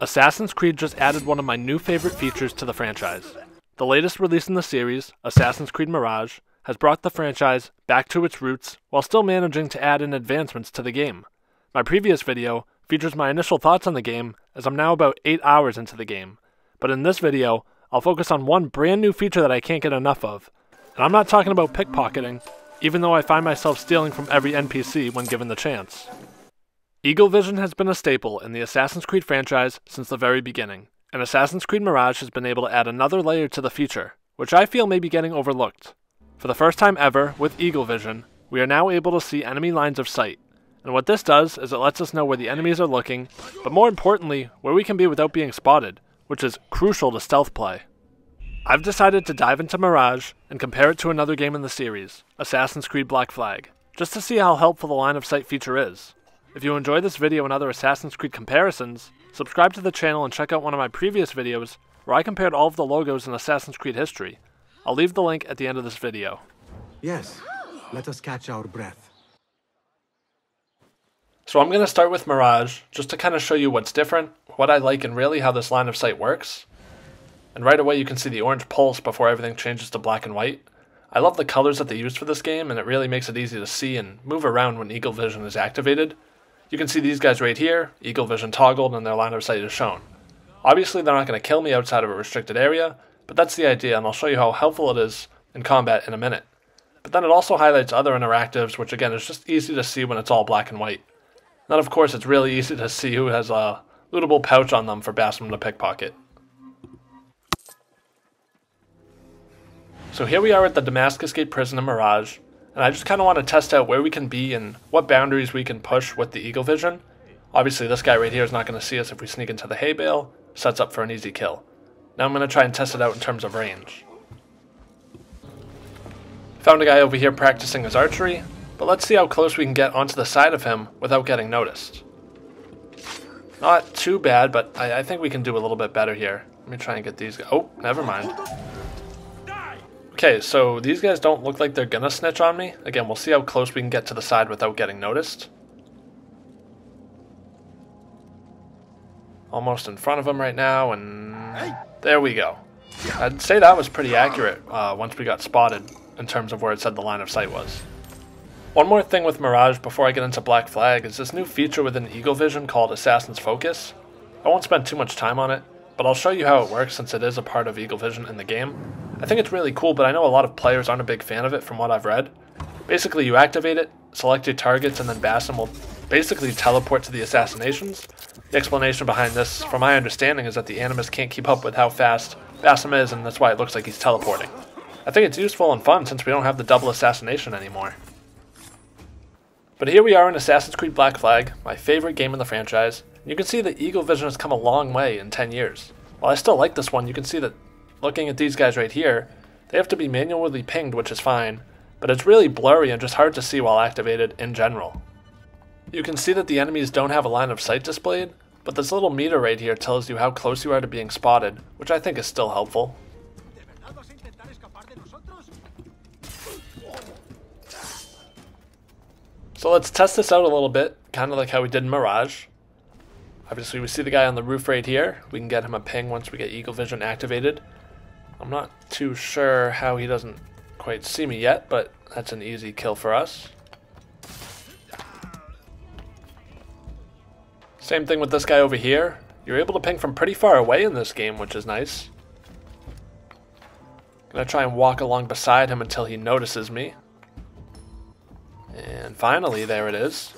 Assassin's Creed just added one of my new favorite features to the franchise. The latest release in the series, Assassin's Creed Mirage, has brought the franchise back to its roots while still managing to add in advancements to the game. My previous video features my initial thoughts on the game as I'm now about 8 hours into the game. But in this video, I'll focus on one brand new feature that I can't get enough of. And I'm not talking about pickpocketing, even though I find myself stealing from every NPC when given the chance. Eagle Vision has been a staple in the Assassin's Creed franchise since the very beginning, and Assassin's Creed Mirage has been able to add another layer to the feature, which I feel may be getting overlooked. For the first time ever, with Eagle Vision, we are now able to see enemy lines of sight, and what this does is it lets us know where the enemies are looking, but more importantly, where we can be without being spotted, which is crucial to stealth play. I've decided to dive into Mirage and compare it to another game in the series, Assassin's Creed Black Flag, just to see how helpful the line of sight feature is. If you enjoy this video and other Assassin's Creed comparisons, subscribe to the channel and check out one of my previous videos where I compared all of the logos in Assassin's Creed history. I'll leave the link at the end of this video. Yes, let us catch our breath. So I'm going to start with Mirage, just to kind of show you what's different, what I like and really how this line of sight works. And right away you can see the orange pulse before everything changes to black and white. I love the colors that they used for this game and it really makes it easy to see and move around when Eagle Vision is activated. You can see these guys right here, Eagle Vision toggled and their line of sight is shown. Obviously they're not going to kill me outside of a restricted area, but that's the idea and I'll show you how helpful it is in combat in a minute. But then it also highlights other interactives, which again is just easy to see when it's all black and white. Then of course it's really easy to see who has a lootable pouch on them for Basim to pickpocket. So here we are at the Damascus Gate prison in Mirage, and I just kind of want to test out where we can be and what boundaries we can push with the Eagle Vision. Obviously, this guy right here is not going to see us if we sneak into the hay bale, sets up for an easy kill. Now I'm going to try and test it out in terms of range. Found a guy over here practicing his archery, but let's see how close we can get onto the side of him without getting noticed. Not too bad, but I, I think we can do a little bit better here. Let me try and get these. Oh, never mind. Okay, so these guys don't look like they're gonna snitch on me. Again, we'll see how close we can get to the side without getting noticed. Almost in front of them right now, and there we go. I'd say that was pretty accurate uh, once we got spotted in terms of where it said the line of sight was. One more thing with Mirage before I get into Black Flag is this new feature within Eagle Vision called Assassin's Focus. I won't spend too much time on it, but I'll show you how it works since it is a part of Eagle Vision in the game. I think it's really cool, but I know a lot of players aren't a big fan of it from what I've read. Basically, you activate it, select your targets, and then Basim will basically teleport to the assassinations. The explanation behind this, from my understanding, is that the Animus can't keep up with how fast Basim is, and that's why it looks like he's teleporting. I think it's useful and fun since we don't have the double assassination anymore. But here we are in Assassin's Creed Black Flag, my favorite game in the franchise. You can see that Eagle Vision has come a long way in 10 years. While I still like this one, you can see that looking at these guys right here, they have to be manually pinged, which is fine, but it's really blurry and just hard to see while activated in general. You can see that the enemies don't have a line of sight displayed, but this little meter right here tells you how close you are to being spotted, which I think is still helpful. So let's test this out a little bit, kind of like how we did in Mirage. Obviously we see the guy on the roof right here. We can get him a ping once we get Eagle Vision activated. I'm not too sure how he doesn't quite see me yet, but that's an easy kill for us. Same thing with this guy over here. You're able to ping from pretty far away in this game, which is nice. Gonna try and walk along beside him until he notices me. And finally, there it is.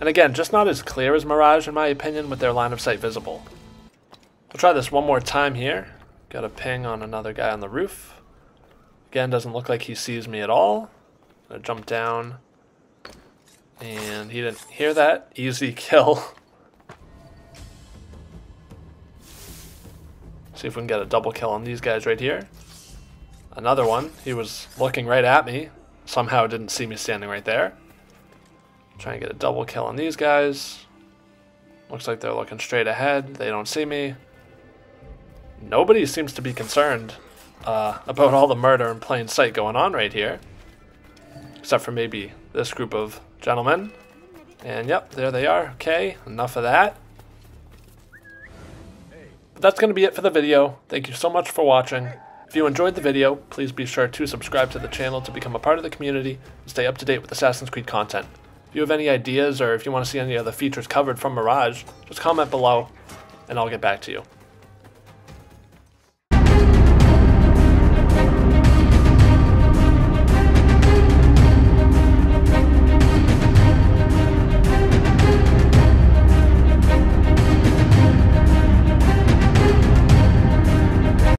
And again, just not as clear as Mirage in my opinion with their line of sight visible. We'll try this one more time here. Got a ping on another guy on the roof. Again, doesn't look like he sees me at all. Gonna jump down. And he didn't hear that. Easy kill. See if we can get a double kill on these guys right here. Another one. He was looking right at me. Somehow didn't see me standing right there. Try and get a double kill on these guys. Looks like they're looking straight ahead. They don't see me nobody seems to be concerned uh, about all the murder in plain sight going on right here. Except for maybe this group of gentlemen. And yep, there they are. Okay, enough of that. But that's going to be it for the video. Thank you so much for watching. If you enjoyed the video, please be sure to subscribe to the channel to become a part of the community and stay up to date with Assassin's Creed content. If you have any ideas or if you want to see any other features covered from Mirage, just comment below and I'll get back to you.